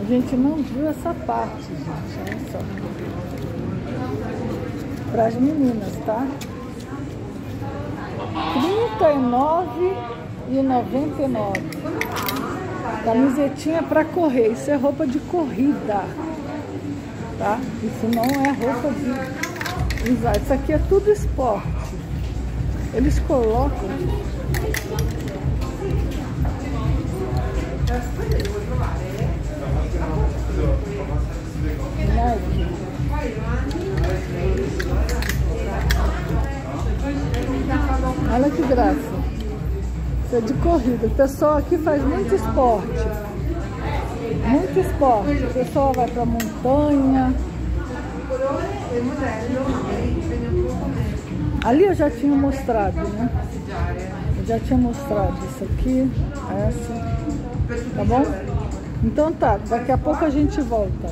A gente não viu essa parte, gente. Olha só. Para as meninas, tá? R$ 39,99. Camisetinha para correr. Isso é roupa de corrida. Tá? Isso não é roupa de usar. Isso aqui é tudo esporte. Eles colocam. Olha que graça. Isso é de corrida. O pessoal aqui faz muito esporte. Muito esporte. O pessoal vai pra montanha. Ali eu já tinha mostrado, né? Eu já tinha mostrado isso aqui, essa. Tá bom? Então tá, daqui a pouco a gente volta.